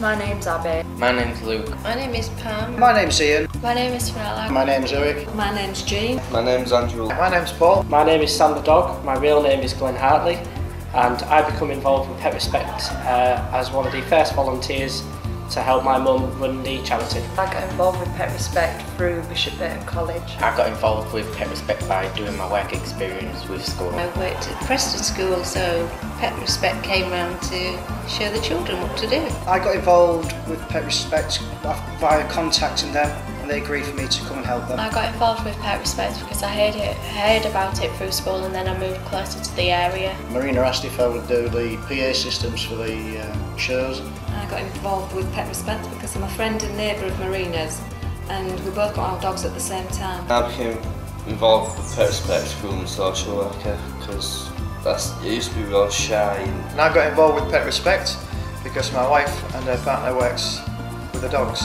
My name's Abby. My name's Luke. My name is Pam. My name's Ian. My name is Fenella. My name's Eric. My name's Jean. My name's Andrew. My name's Paul. My name is Sam the Dog. My real name is Glenn Hartley, and I become involved with Pet Respect uh, as one of the first volunteers to help my mum run the charity. I got involved with Pet Respect through Bishop Burton College. I got involved with Pet Respect by doing my work experience with school. I worked at Preston School, so Pet Respect came round to show the children what to do. I got involved with Pet Respect via contacting them and they agreed for me to come and help them. I got involved with Pet Respect because I heard it, heard about it through school and then I moved closer to the area. Marina asked if I would do the PA systems for the uh, shows. I got involved with Pet Respect because I'm a friend and neighbour of Marina's and we both got our dogs at the same time. I became involved with Pet Respect through my social worker because that's it used to be real shy. And I got involved with Pet Respect because my wife and her partner works with the dogs.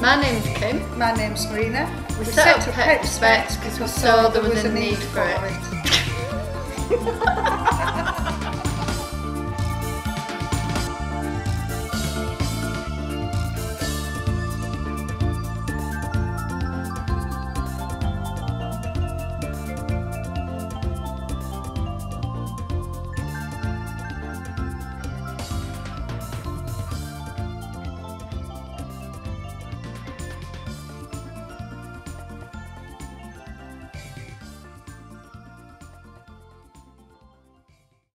My name's Kim. My name's Marina. We, we set, set up Pet Respect because we saw there was a need for it.